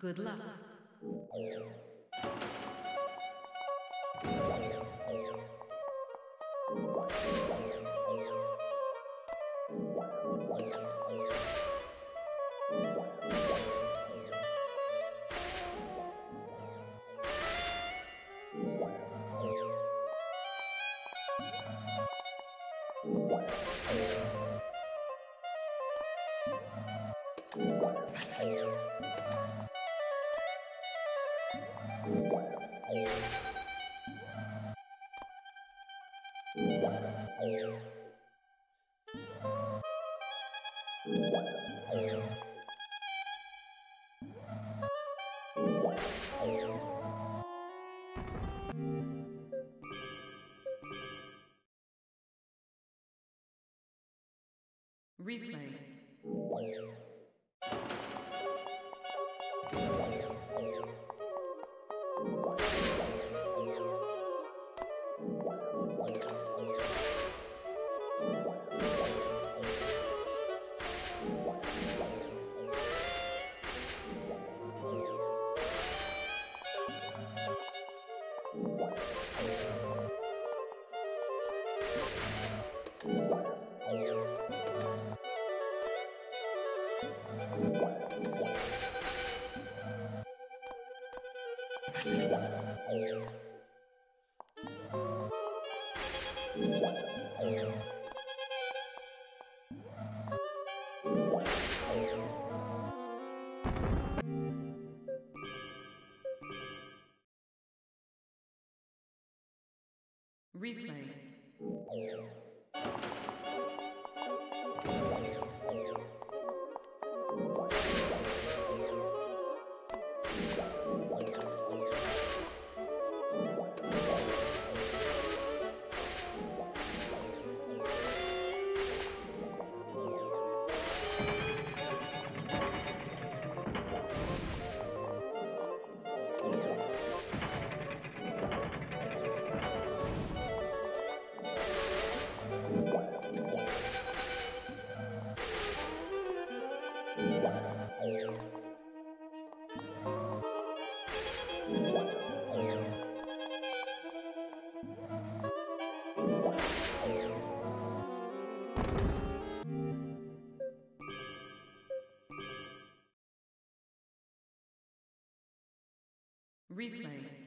Good luck. Replay. Replay. Replay. Replay.